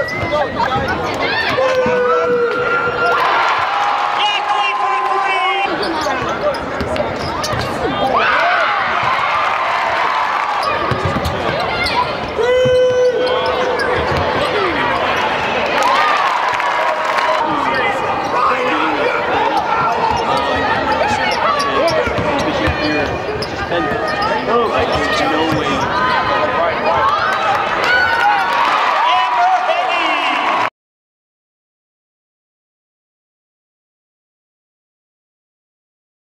Go, go, go,